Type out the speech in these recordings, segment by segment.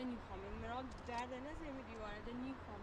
نمیخوام مرا درد نزدی دیواره ده نمیخوام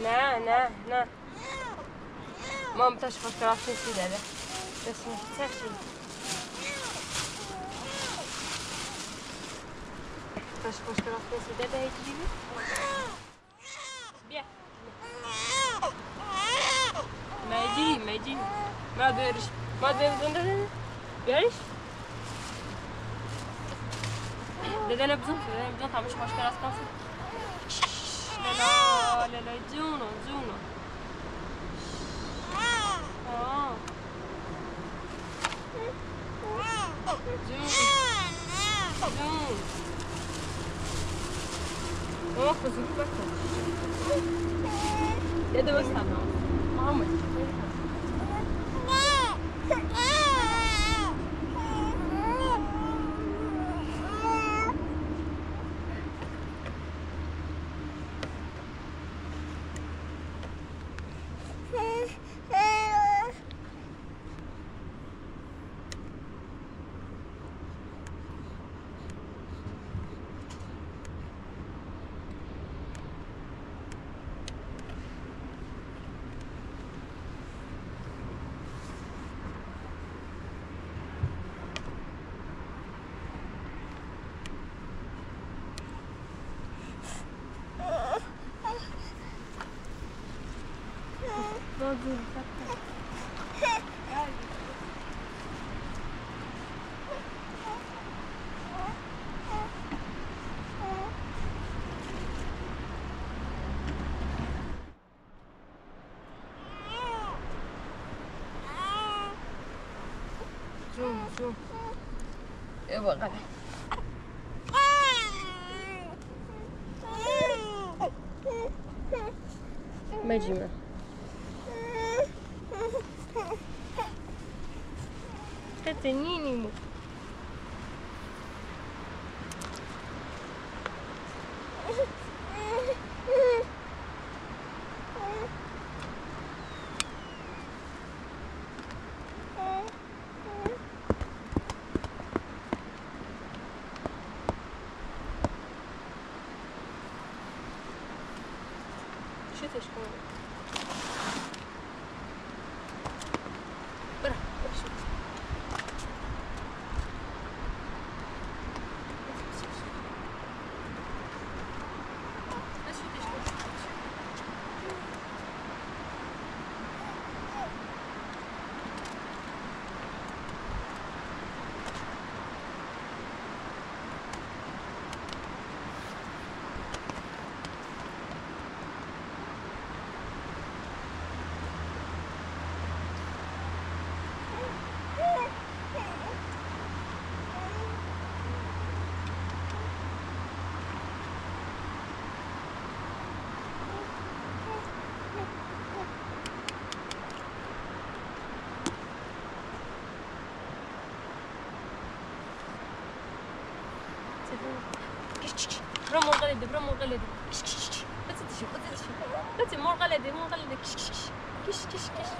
Não, não, não. Mamãe, estás a ficar sem cidade. Está assim, está assim. Estás a ficar sem cidade, é aquilo? Bem. Medinho, medinho. Madeiros. Madeiros, onde é? é? Vês? Dedé não é presunto, Dedé não é presunto, mas com as caras de calça. Assim. Shhh, não, é não olha, olha, Juno, é Juno. Oh. Juno. Juno. Oh, cozinha bacana. Eu devo estar, não. mamãe Eu vou cagar. Imagina. じゃあ2位も دبرو مور غلدي كش كش كش. غتتجي غتتجي غتي مور غلدي مور غلدي كش كش كش كش كش.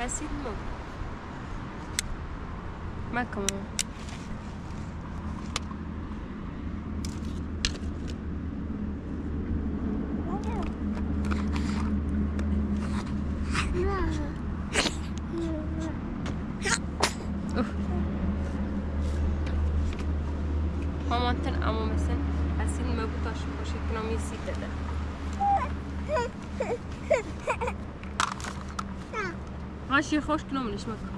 facilement. Macron. مامانتن اما مثلا از این مگو تاشون باشه کنم سیده ich hier vorgenommen, ich mag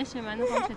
んでしまうのかもしれ。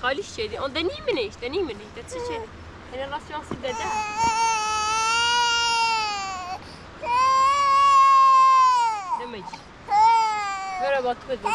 Kali şeydi. O deneyim mi ne işte? Deneyim mi ne? That's şey. Relasyon sizde de. Demek. Merhaba Tuğba.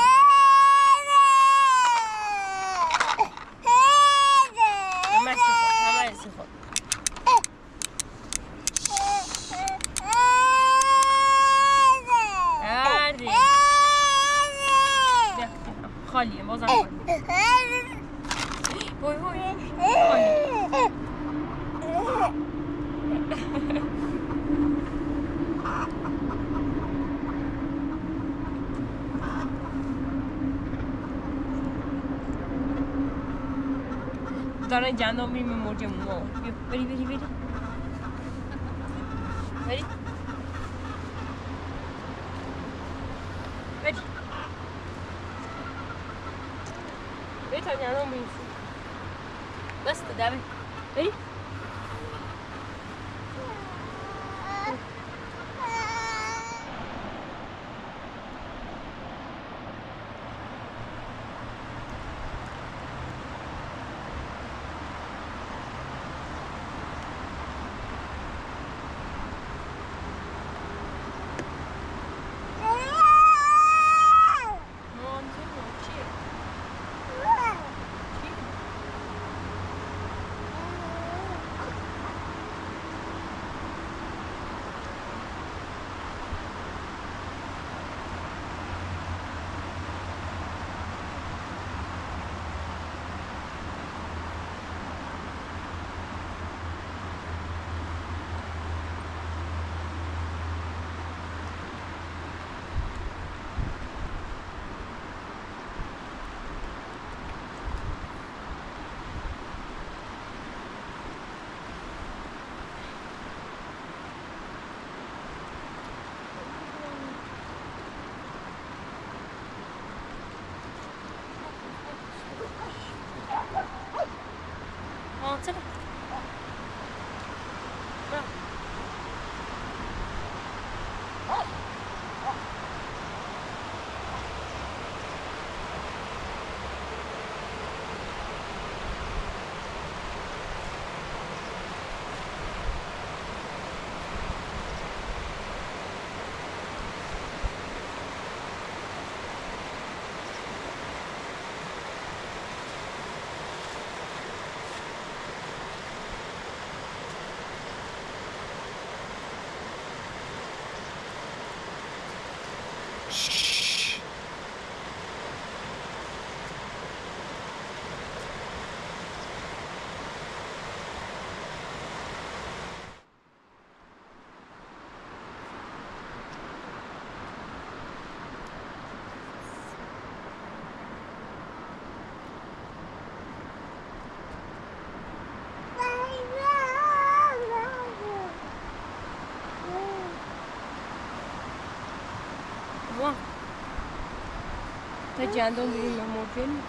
Cendon Düğün Memurcu'nun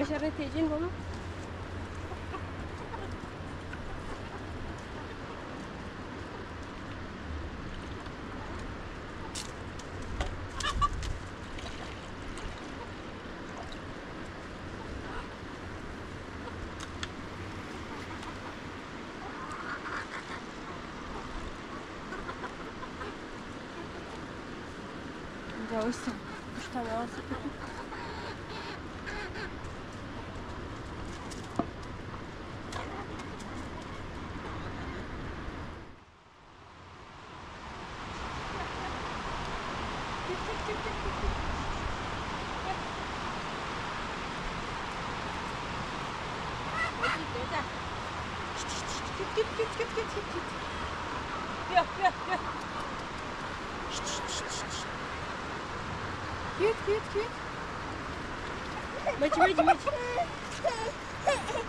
Avşarı tecin bunu. Давай, Куштамасы. Cute, cute, cute. je, beetje, beetje.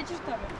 Давайте, что ли?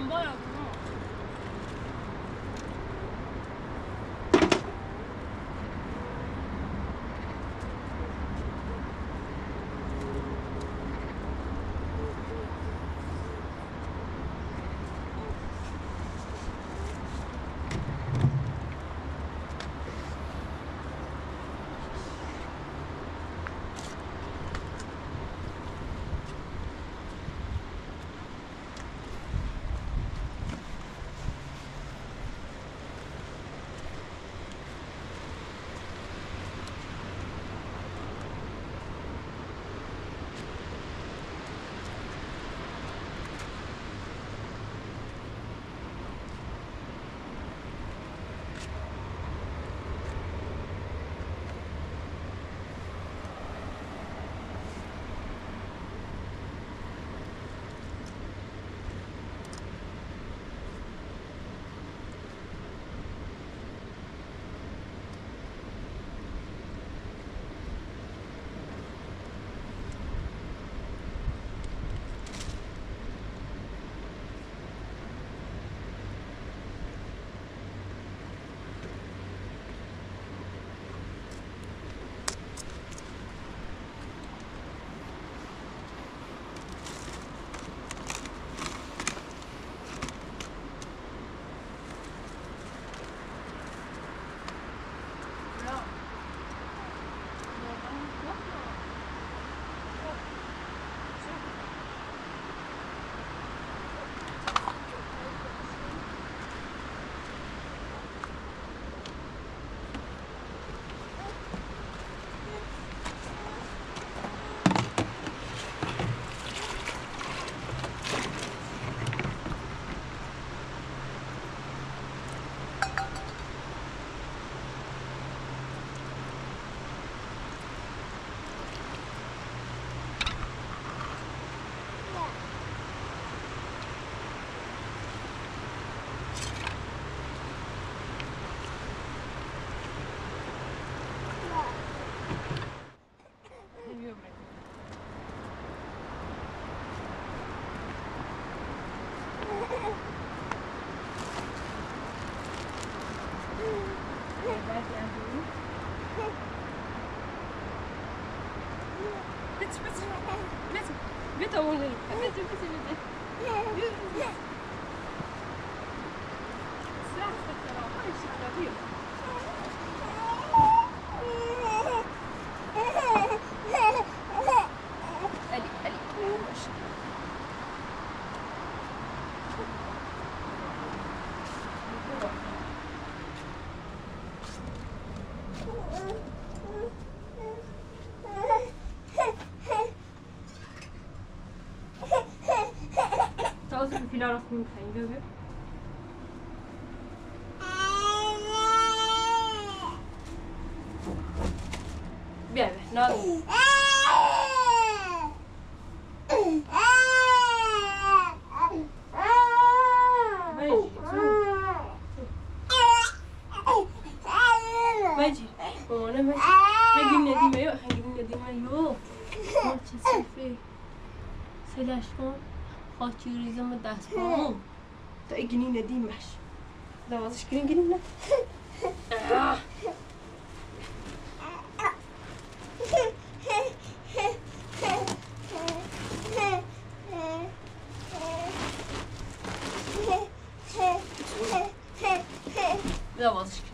안 보여. 줄 알았으면 다행이던데. turismo das Pomum. Da ignine dimash. Da was ich grin. Da was ich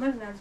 مرة نعرف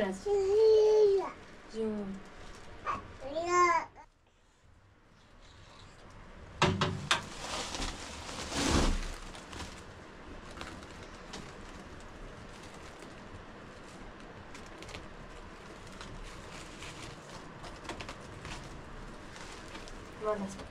teraz? Ziół. Voilà, c'est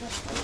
Gracias.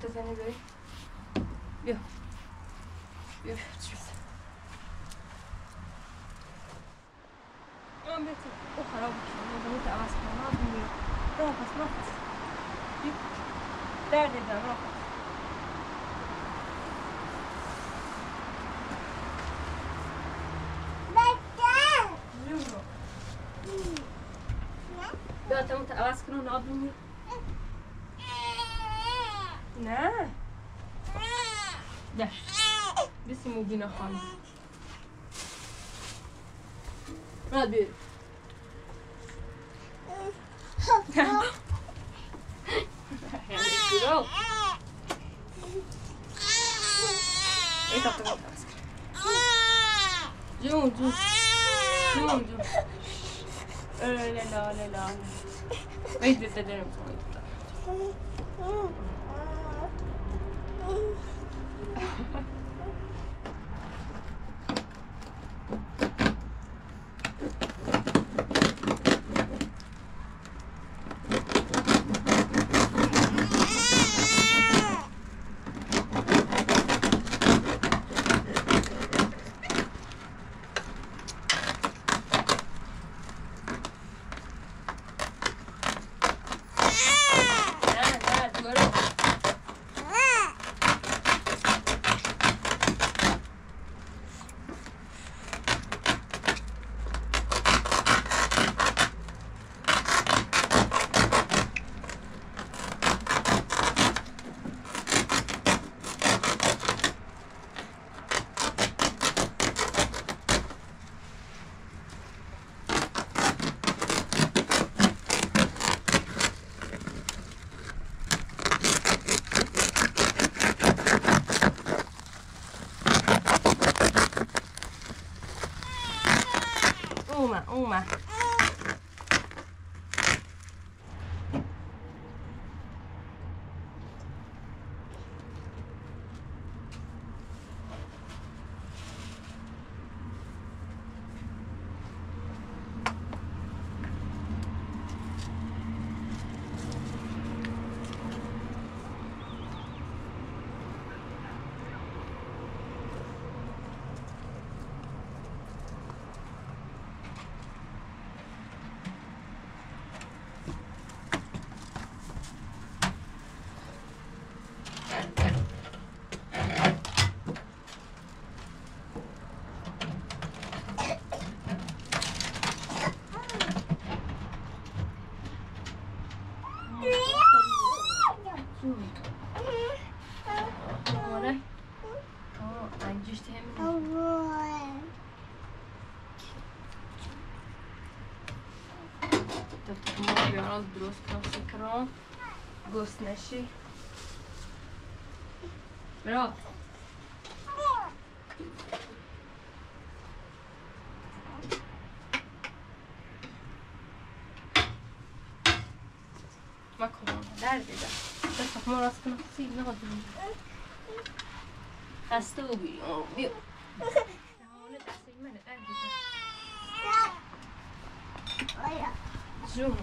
بیا تا بزنی بری بیا بیا من بيتي وخراب كده بموت عواسك ما بني روحس روحس در دیدم روحس بیا تا die noch haben. terminar. Tabii bunu görüyoruz. Burası klasik kron. Gost neşi. Bra. Bak oğlum. Nerede? Bak bak I still be oh asa. Zoom.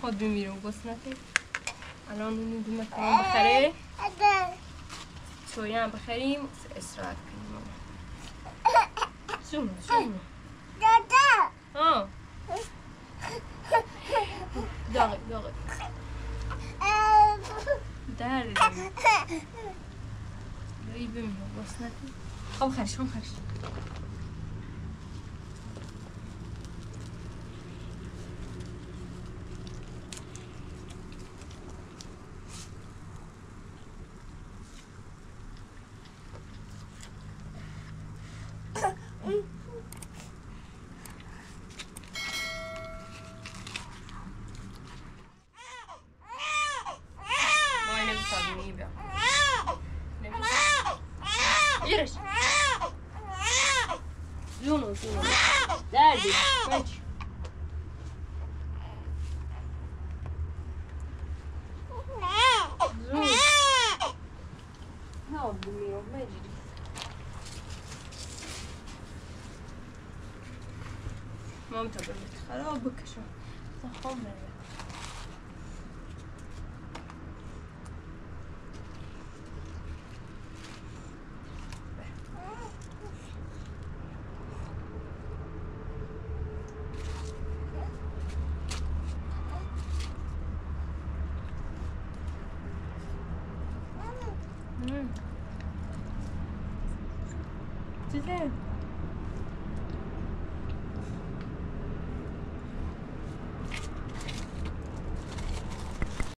خود بمیرم گسنته الان اون دومه تمام بخره چویه هم بخریم استراحت کنیم سومه سومه 好，开始，我开始。לא בקשות, זה חומר.